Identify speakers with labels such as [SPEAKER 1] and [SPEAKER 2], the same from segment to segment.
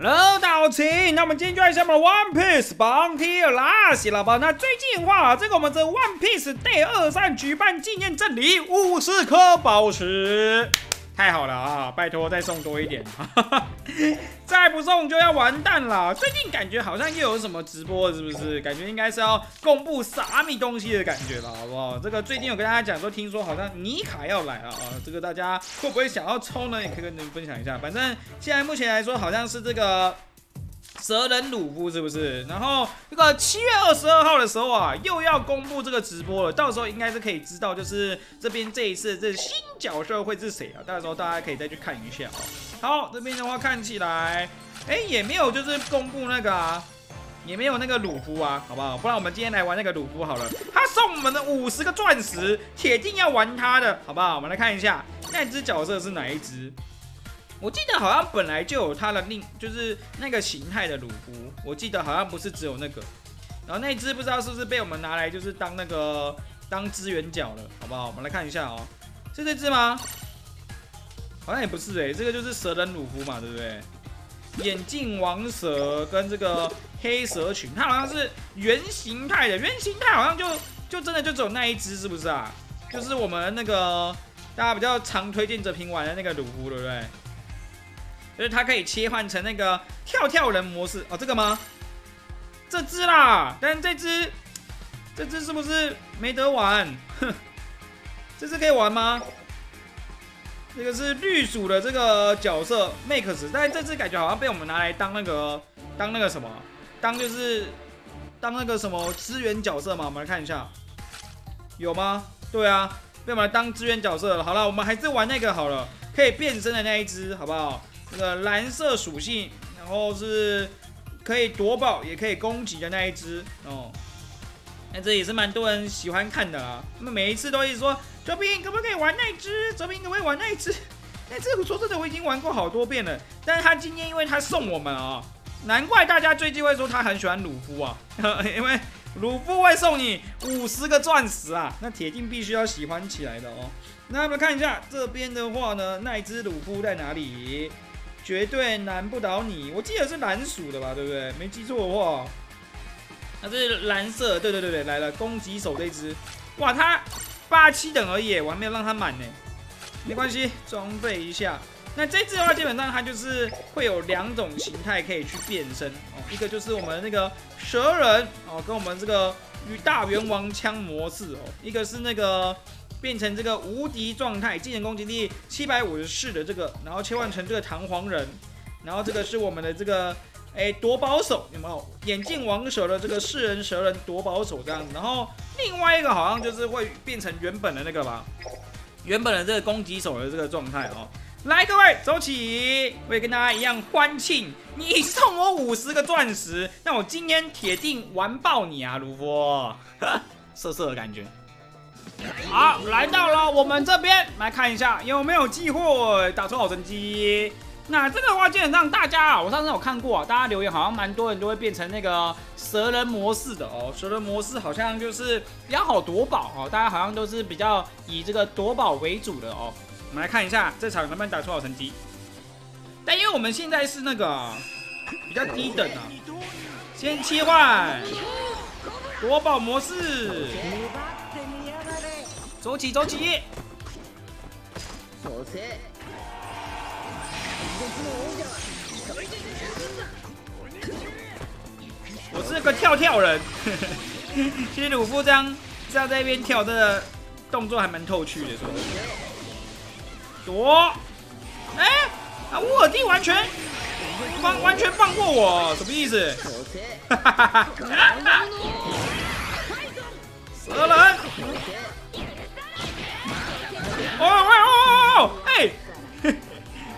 [SPEAKER 1] Hello，大家好，亲，那我们今天就来下我们的 One Piece 榜题啦，谢老板。那最近的话，这个我们这 One Piece 第二站举办纪念赠礼五十颗宝石。太好了啊！拜托再送多一点，再不送就要完蛋了。最近感觉好像又有什么直播，是不是？感觉应该是要公布啥米东西的感觉了，好不好？这个最近有跟大家讲说，听说好像尼卡要来了啊，这个大家会不会想要抽呢？也可以跟你们分享一下。反正现在目前来说，好像是这个。蛇人鲁夫是不是？然后这个七月二十二号的时候啊，又要公布这个直播了，到时候应该是可以知道，就是这边这一次这新角色会是谁啊？到时候大家可以再去看一下哦。好，这边的话看起来，哎，也没有就是公布那个啊，也没有那个鲁夫啊，好不好？不然我们今天来玩那个鲁夫好了。他送我们的五十个钻石，铁定要玩他的，好不好？我们来看一下那只角色是哪一只。我记得好像本来就有它的另，就是那个形态的鲁夫。我记得好像不是只有那个，然后那只不知道是不是被我们拿来就是当那个当支援角了，好不好？我们来看一下哦，是这只吗？好像也不是哎，这个就是蛇人鲁夫嘛，对不对？眼镜王蛇跟这个黑蛇群，它好像是原形态的，原形态好像就就真的就只有那一只，是不是啊？就是我们那个大家比较常推荐泽平玩的那个鲁夫，对不对？就是它可以切换成那个跳跳人模式哦，这个吗？这只啦，但这只这只是不是没得玩？哼，这只可以玩吗？这个是绿鼠的这个角色 Max，但是这只感觉好像被我们拿来当那个当那个什么，当就是当那个什么支援角色嘛。我们来看一下，有吗？对啊，被我们来当支援角色了。好了，我们还是玩那个好了，可以变身的那一只，好不好？这个蓝色属性，然后是可以夺宝，也可以攻击的那一只哦。那这也是蛮多人喜欢看的啊。那么每一次都一直说，泽平可不可以玩那一只？泽平可不可以玩那一只？那只我说真的，我已经玩过好多遍了。但是他今天因为他送我们啊，难怪大家最近会说他很喜欢鲁夫啊，因为鲁夫会送你五十个钻石啊，那铁定必须要喜欢起来的哦。那我们看一下这边的话呢，那一只鲁夫在哪里？绝对难不倒你！我记得是蓝鼠的吧，对不对？没记错的话，那这是蓝色。对对对对，来了，攻击手这只，哇，它八七等而已，我还没有让它满呢。没关系，装备一下。那这只的话，基本上它就是会有两种形态可以去变身哦，一个就是我们那个蛇人哦，跟我们这个与大元王枪模式哦，一个是那个。变成这个无敌状态，技能攻击力七百五十四的这个，然后切换成这个弹簧人，然后这个是我们的这个哎夺宝手，有没有？眼镜王蛇的这个噬人蛇人夺宝手这样子，然后另外一个好像就是会变成原本的那个吧，原本的这个攻击手的这个状态哦。来，各位走起，我也跟大家一样欢庆，你送我五十个钻石，那我今天铁定完爆你啊，卢夫，色色的感觉。好，来到了我们这边来看一下有没有机会打出好成绩。那这个的话，基本上大家啊，我上次有看过啊，大家留言好像蛮多人都会变成那个蛇人模式的哦。蛇人模式好像就是比较好夺宝哦，大家好像都是比较以这个夺宝为主的哦。我们来看一下这场能不能打出好成绩。但因为我们现在是那个比较低等啊，先切换夺宝模式。走起，走起！我是个跳跳人，其实鲁夫这样这样在一边跳，的动作还蛮透趣的，说。躲！哎，啊，乌尔蒂完全放完全放过我，什么意思？哈哈哈哈！蛇人。哦哦哦哦！哎，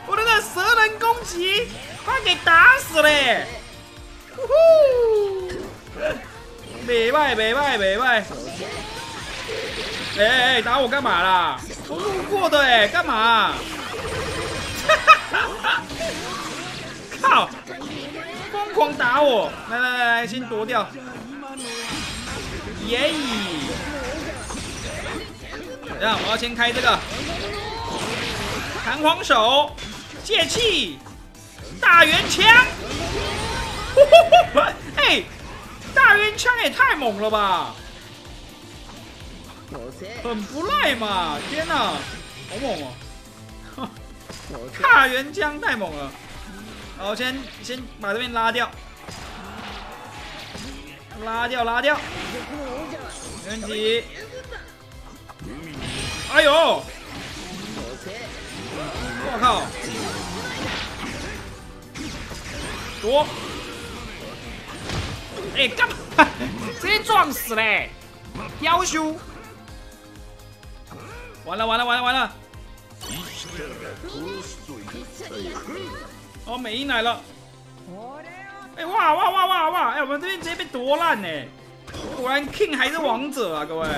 [SPEAKER 1] 我那个蛇人攻击，快给打死嘞！呼呼，没败没败没败！哎哎，打我干嘛啦？我路过的哎，干嘛？哈哈哈！靠！疯狂打我！来来来来，先夺掉！耶！这样，我要先开这个弹簧手，泄气，大圆枪！哎，大圆枪也太猛了吧！很不赖嘛！天哪，好猛哦！大圆枪太猛了。好，先先把这边拉掉，拉掉拉掉，没问题。哎呦！我靠！躲！哎，干嘛？直接撞死嘞！妖修！完了完了完了完了！哦，美音来了！哎哇哇哇哇哇！哎，我们这边直接被夺烂呢！果然 King 还是王者啊，各位！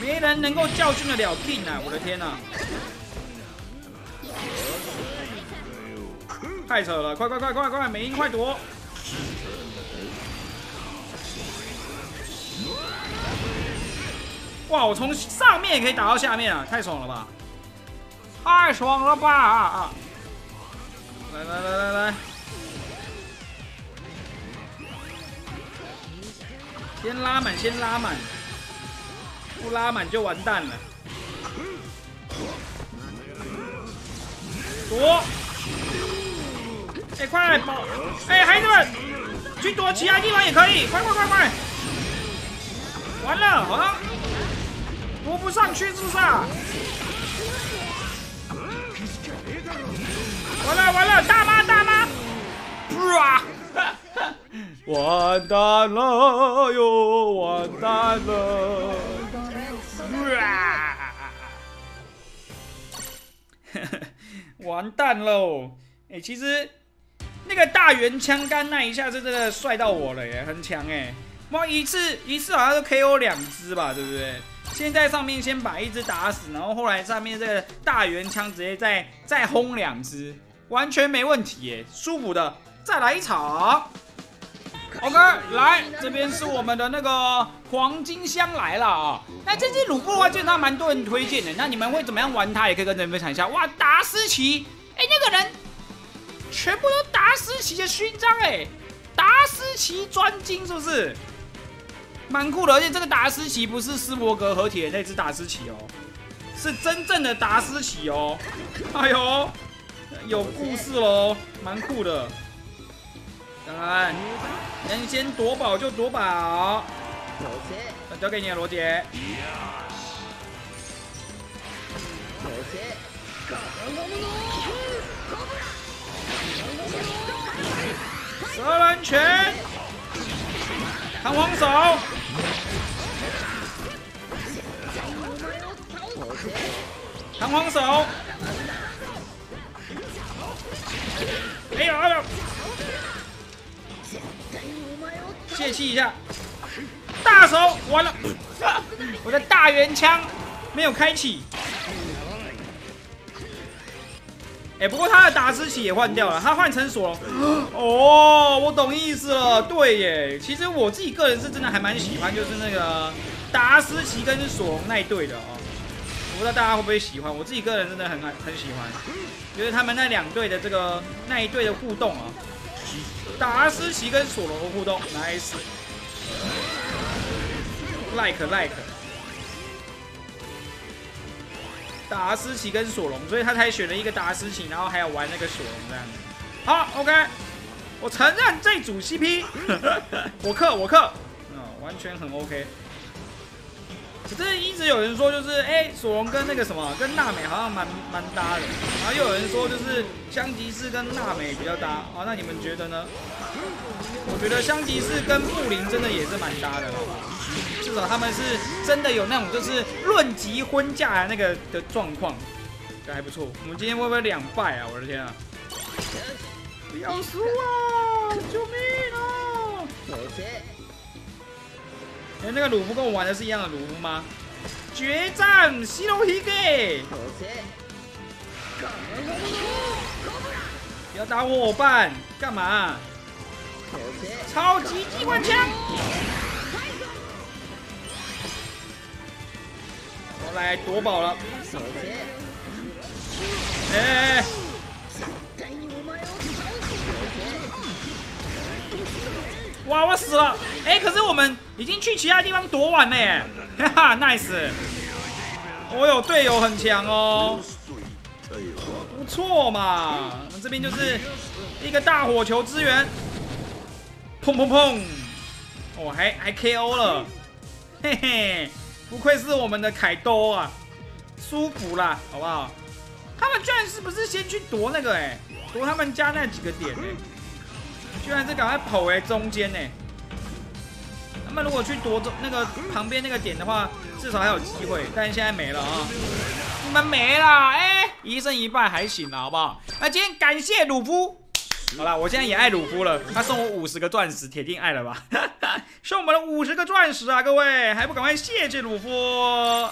[SPEAKER 1] 没人能够教训得了 King 啊！我的天哪！太扯了！快快快快快！美英快躲！哇！我从上面也可以打到下面啊！太爽了吧！太爽了吧！啊！来来来来来！先拉满，先拉满，不拉满就完蛋了。躲！哎，快跑！哎，孩子们，去躲其他地方也可以，快快快快！完了，好像躲不上去，是不是？完了完了，大妈大妈！哇！完蛋了哟，完蛋了！哇！完蛋喽！哎，其实。那个大圆枪杆那一下是真的帅到我了耶，很强哎！哇，一次一次好像是 KO 两只吧，对不对？先在上面先把一只打死，然后后来上面这个大圆枪直接再再轰两只，完全没问题耶，舒服的。再来一场，OK，来这边是我们的那个黄金箱来了啊！那这只鲁布的话，基本上蛮多人推荐的。那你们会怎么样玩它？也可以跟人分享一下。哇，达斯奇，哎，那个人。全部都达斯奇的勋章哎，达斯奇专精是不是？蛮酷的，而且这个达斯奇不是斯伯格合体的那只达斯奇哦，是真正的达斯奇哦。哎呦，有故事喽，蛮酷的。当然，能先夺宝就夺宝。交给你了，罗杰。蛇人拳，弹簧手，弹簧手，哎呦哎呦，泄气一下，大手完了，我的大圆枪没有开启。哎，不过他的达斯奇也换掉了，他换成索隆。哦，我懂意思了。对耶，其实我自己个人是真的还蛮喜欢，就是那个达斯奇跟索隆那一对的哦。不知道大家会不会喜欢？我自己个人真的很很喜欢，觉得他们那两队的这个那一队的互动啊，达斯奇跟索隆的互动，nice，like like。达斯奇跟索隆，所以他才选了一个达斯奇，然后还要玩那个索隆这样子。好，OK，我承认这组 CP，我克我克，嗯，完全很 OK。可是一直有人说，就是哎，索隆跟那个什么，跟娜美好像蛮蛮搭的，然后又有人说，就是香吉士跟娜美比较搭。啊，那你们觉得呢？我觉得香吉士跟布林真的也是蛮搭的。至少他们是真的有那种就是论及婚嫁那个的状况，这还不错。我们今天会不会两败啊？我的天啊！不要输啊！救命啊！哎，那个鲁夫跟我玩的是一样的鲁夫吗？决战西罗皮给！不要打我伙伴，干嘛？超级机关枪！我来夺宝了！哎，哇，我死了！哎，可是我们已经去其他地方躲完了耶，哈哈，nice！哦哟，队友很强哦，不错嘛。我们这边就是一个大火球支援，砰砰砰！哦，还还 KO 了，嘿嘿，不愧是我们的凯多啊，舒服啦，好不好？他们居然是不是先去夺那个哎，夺他们家那几个点哎？居然是赶快跑回中间呢！那么如果去夺中那个旁边那个点的话，至少还有机会。但是现在没了啊！你们没了，哎，一胜一败还行啊，好不好？那今天感谢鲁夫。好了，我现在也爱鲁夫了。他送我五十个钻石，铁定爱了吧？送我们了五十个钻石啊！各位还不赶快谢谢鲁夫？